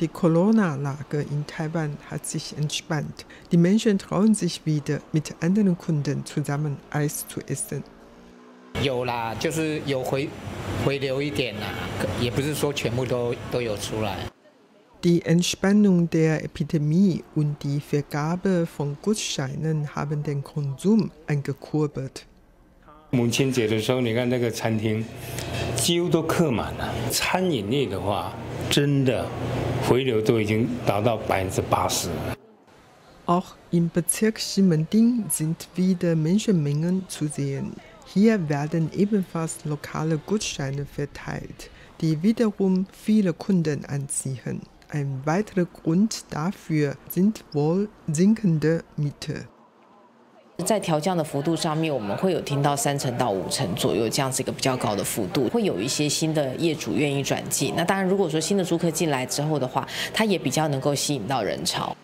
Die Corona-Lage in Taiwan hat sich entspannt. Die Menschen trauen sich wieder, mit anderen Kunden zusammen Eis zu essen. 有啦，就是有回回流一点啦，也不是说全部都都有出来。Die Entspannung der Epidemie und die Vergabe von Gutscheinen haben den Konsum angekurbelt. 母亲节的时候，你看那个餐厅几乎都客满了。餐饮业的话，真的 回流都已经达到百分之八十。Auch im Bezirk Ximending sind wieder Menschenmengen zu sehen. Hier werden ebenfalls lokale Gutscheine verteilt, die wiederum viele Kunden anziehen. Ein weiterer Grund dafür sind wohl sinkende Miete. 在调降的幅度上面，我们会有听到三成到五成左右这样子一个比较高的幅度，会有一些新的业主愿意转进。那当然，如果说新的租客进来之后的话，他也比较能够吸引到人潮。